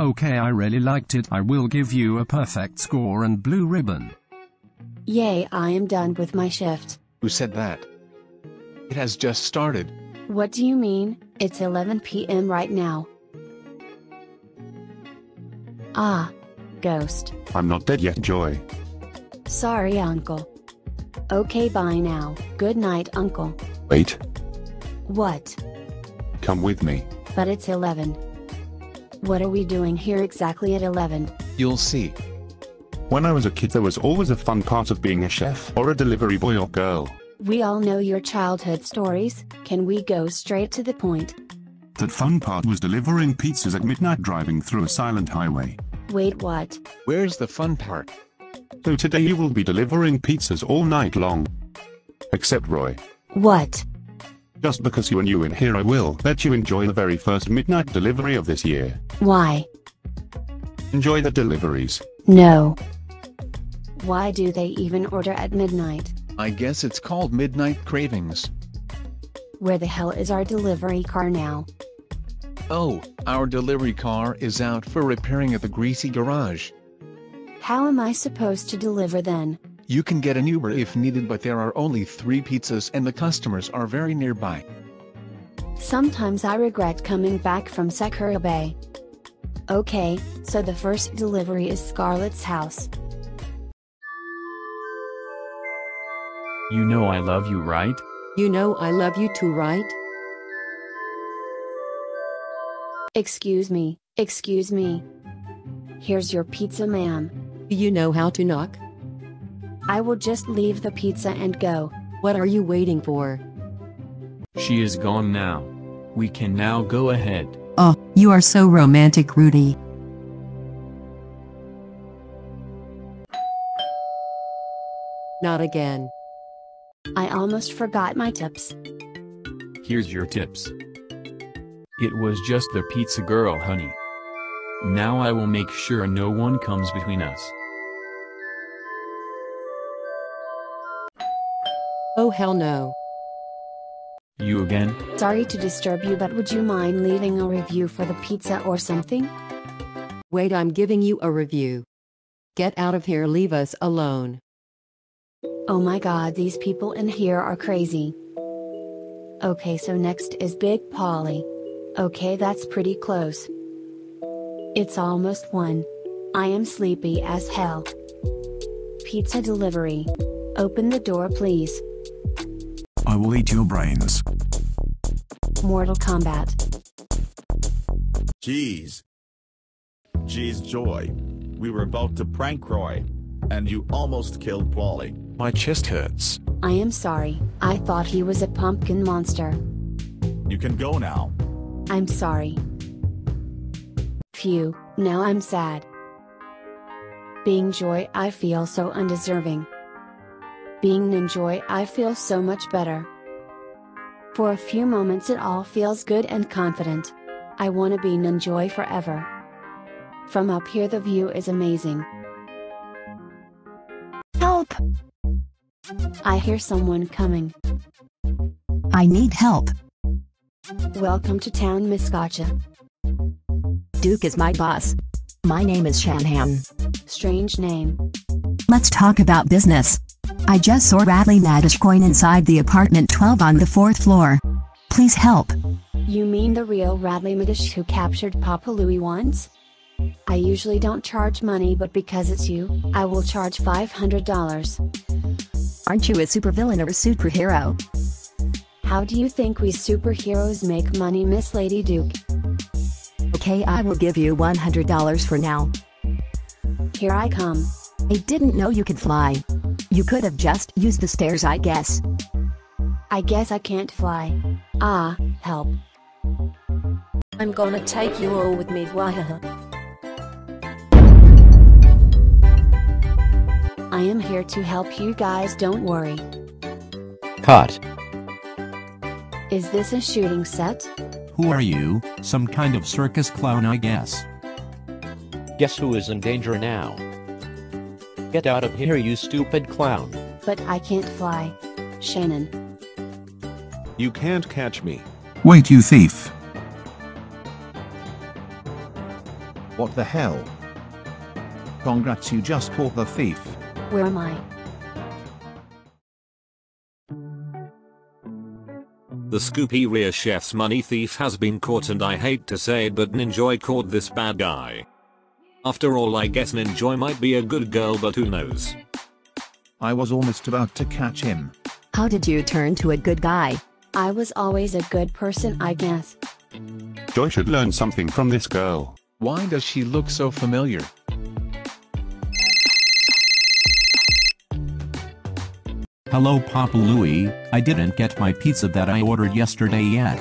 Okay, I really liked it. I will give you a perfect score and blue ribbon. Yay, I am done with my shift. Who said that? It has just started. What do you mean? It's 11 p.m. right now. Ah. Ghost. I'm not dead yet, Joy. Sorry, Uncle. Okay, bye now. Good night, Uncle. Wait. What? Come with me. But it's 11. What are we doing here exactly at 11? You'll see. When I was a kid, there was always a fun part of being a chef or a delivery boy or girl. We all know your childhood stories. Can we go straight to the point? That fun part was delivering pizzas at midnight driving through a silent highway. Wait, what? Where's the fun part? So today you will be delivering pizzas all night long. Except Roy. What? Just because you are new in here I will let you enjoy the very first midnight delivery of this year. Why? Enjoy the deliveries. No. Why do they even order at midnight? I guess it's called Midnight Cravings. Where the hell is our delivery car now? Oh, our delivery car is out for repairing at the greasy garage. How am I supposed to deliver then? You can get an Uber if needed but there are only three pizzas and the customers are very nearby. Sometimes I regret coming back from Sakura Bay. Okay, so the first delivery is Scarlett's house. You know I love you, right? You know I love you too, right? Excuse me, excuse me. Here's your pizza, ma'am. Do you know how to knock? I will just leave the pizza and go. What are you waiting for? She is gone now. We can now go ahead. Oh, you are so romantic, Rudy. Not again. I almost forgot my tips. Here's your tips. It was just the pizza girl, honey. Now I will make sure no one comes between us. Oh hell no. You again? Sorry to disturb you, but would you mind leaving a review for the pizza or something? Wait, I'm giving you a review. Get out of here, leave us alone. Oh my god, these people in here are crazy. Okay, so next is Big Pauly. Okay, that's pretty close. It's almost 1. I am sleepy as hell. Pizza delivery. Open the door, please. I will eat your brains. Mortal Kombat. Jeez. Jeez, Joy. We were about to prank Roy. And you almost killed Pauly. My chest hurts. I am sorry, I thought he was a pumpkin monster. You can go now. I'm sorry. Phew, now I'm sad. Being Joy, I feel so undeserving. Being Ninjoy, I feel so much better. For a few moments, it all feels good and confident. I want to be Ninjoy forever. From up here, the view is amazing. Help! I hear someone coming. I need help. Welcome to town, Miss Gotcha. Duke is my boss. My name is Shanhan. Strange name. Let's talk about business. I just saw Radley Madishcoin inside the apartment 12 on the fourth floor. Please help. You mean the real Radley Madish who captured Papa Louie once? I usually don't charge money but because it's you, I will charge $500. Aren't you a supervillain or a superhero? How do you think we superheroes make money Miss Lady Duke? Okay I will give you $100 for now. Here I come. I didn't know you could fly. You could have just used the stairs I guess. I guess I can't fly. Ah, help. I'm gonna take you all with me, wahaha. I am here to help you guys, don't worry. Cut. Is this a shooting set? Who are you? Some kind of circus clown, I guess. Guess who is in danger now? Get out of here, you stupid clown. But I can't fly. Shannon. You can't catch me. Wait, you thief. What the hell? Congrats you just caught the thief. Where am I? The Scooperia chef's money thief has been caught and I hate to say it but Ninjoy caught this bad guy. After all I guess Ninjoy might be a good girl but who knows. I was almost about to catch him. How did you turn to a good guy? I was always a good person I guess. Joy should learn something from this girl. Why does she look so familiar? Hello Papa Louie, I didn't get my pizza that I ordered yesterday yet.